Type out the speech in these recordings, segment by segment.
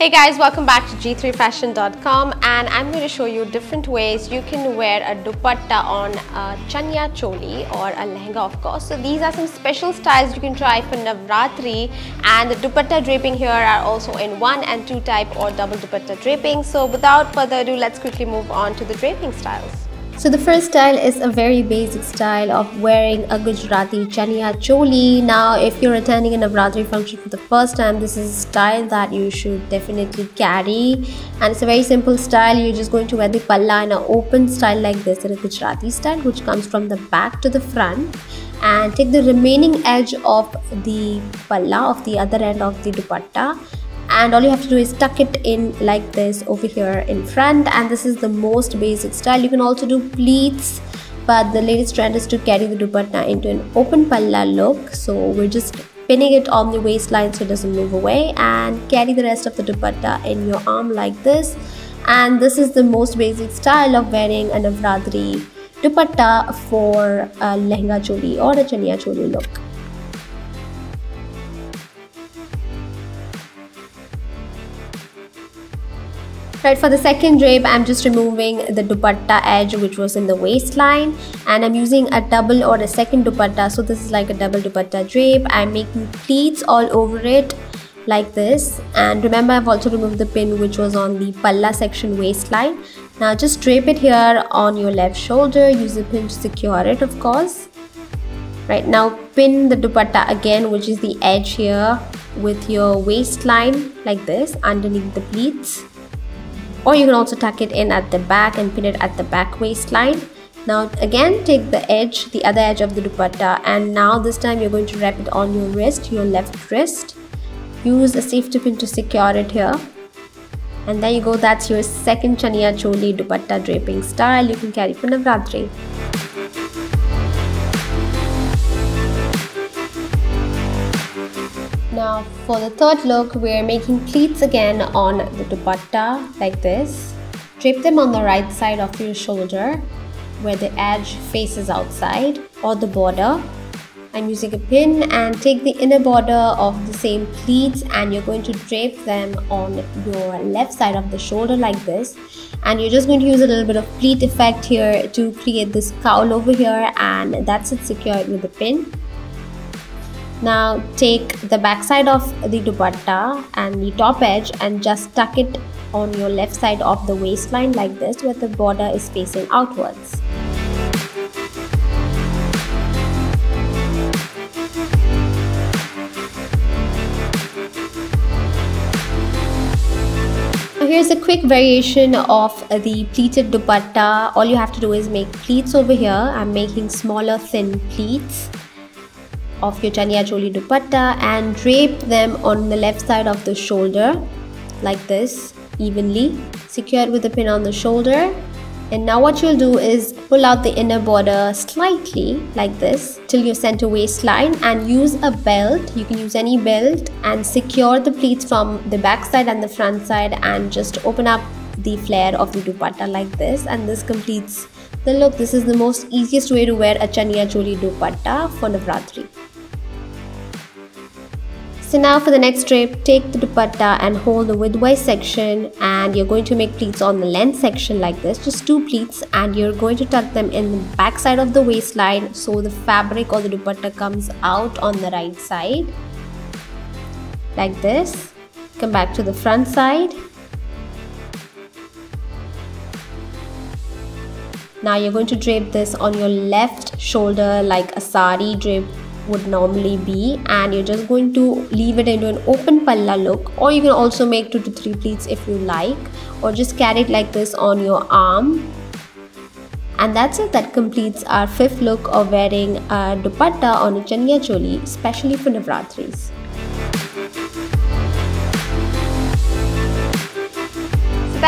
Hey guys, welcome back to g3fashion.com and I'm going to show you different ways you can wear a dupatta on a chaniya choli or a lehenga of course. So these are some special styles you can try for Navratri and the dupatta draping here are also in one and two type or double dupatta draping. So without further ado, let's quickly move on to the draping styles. So the first style is a very basic style of wearing a Gujarati chaniya choli. Now if you're attending a Navratri function for the first time, this is a style that you should definitely carry. And it's a very simple style. You're just going to wear the palla in an open style like this in a Gujarati style which comes from the back to the front. And take the remaining edge of the palla of the other end of the dupatta and all you have to do is tuck it in like this over here in front. And this is the most basic style. You can also do pleats but the latest trend is to carry the dupatta into an open palla look. So we're just pinning it on the waistline so it doesn't move away and carry the rest of the dupatta in your arm like this. And this is the most basic style of wearing a navratri dupatta for a lehenga choli or a chaniya choli look Right, for the second drape, I'm just removing the dupatta edge which was in the waistline and I'm using a double or a second dupatta. So this is like a double dupatta drape. I'm making pleats all over it like this and remember I've also removed the pin which was on the palla section waistline. Now just drape it here on your left shoulder, use a pin to secure it of course. Right now pin the dupatta again which is the edge here with your waistline like this underneath the pleats or you can also tuck it in at the back and pin it at the back waistline. Now again take the edge the other edge of the dupatta and now this time you're going to wrap it on your wrist your left wrist. Use a safety pin to secure it here. And there you go that's your second chaniya choli dupatta draping style. You can carry for navratri Now for the third look, we are making pleats again on the dupatta like this. Drape them on the right side of your shoulder where the edge faces outside or the border. I'm using a pin and take the inner border of the same pleats and you're going to drape them on your left side of the shoulder like this and you're just going to use a little bit of pleat effect here to create this cowl over here and that's it secured with the pin now take the back side of the dupatta and the top edge and just tuck it on your left side of the waistline like this where the border is facing outwards. here's a quick variation of the pleated dupatta. All you have to do is make pleats over here. I'm making smaller thin pleats of your chaniya choli dupatta and drape them on the left side of the shoulder like this evenly secure with a pin on the shoulder. And now what you'll do is pull out the inner border slightly like this till your center waistline and use a belt. You can use any belt and secure the pleats from the back side and the front side and just open up the flare of the dupatta like this. And this completes the look. This is the most easiest way to wear a chaniya choli dupatta for navratri so now for the next drape, take the dupatta and hold the widthwise section and you're going to make pleats on the length section like this, just two pleats and you're going to tuck them in the back side of the waistline so the fabric or the dupatta comes out on the right side like this. Come back to the front side. Now you're going to drape this on your left shoulder like a sari drape would normally be and you're just going to leave it into an open palla look or you can also make two to three pleats if you like or just carry it like this on your arm. And that's it. That completes our fifth look of wearing a dupatta on a chaniya choli especially for navratris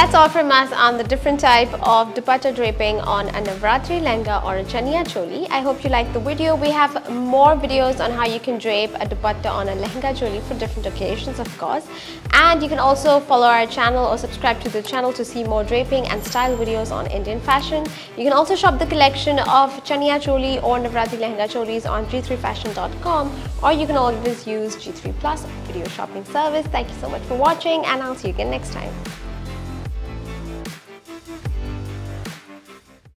that's all from us on the different type of dupatta draping on a Navratri lehenga or a chaniya choli. I hope you liked the video. We have more videos on how you can drape a dupatta on a Lehenga choli for different occasions of course. And you can also follow our channel or subscribe to the channel to see more draping and style videos on Indian fashion. You can also shop the collection of chaniya choli or Navratri Lehenga cholis on g3fashion.com or you can always use G3 Plus video shopping service. Thank you so much for watching and I'll see you again next time.